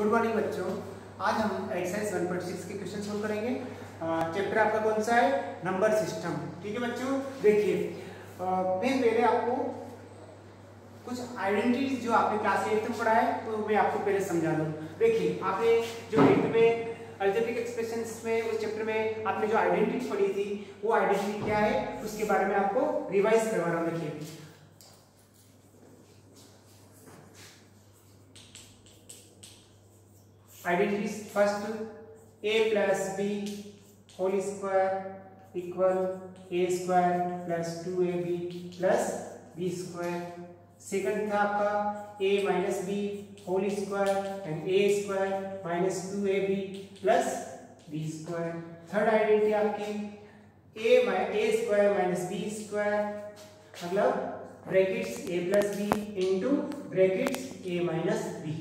Good morning बच्चों। आज हम एक्सरसाइज 1.6 के क्वेश्चन सोल्व करेंगे। चैप्टर आपका कौन सा है? नंबर सिस्टम ठीक है बच्चों? देखिए मैं पहले आपको कुछ आइडेंटिटी जो आपने क्लास एट में पढ़ा है तो मैं आपको पहले समझा दूँ। देखिए, आपने जो एट में अल्जेब्रिक एक्सप्रेशंस में, उस चैप्टर में आपने जो आइडेंटिटी पढ़ी थी, वो आइडेंटिटी क्या है? उसके बारे में आपको रिवाइज करवा रहा हूँ। देखिए identity first A plus B whole square equal A square plus two A B plus B square second था आपका A minus B whole square and A square minus two A B plus B square third identity आपकी A my A square minus B square मतलब brackets A plus B into brackets A minus B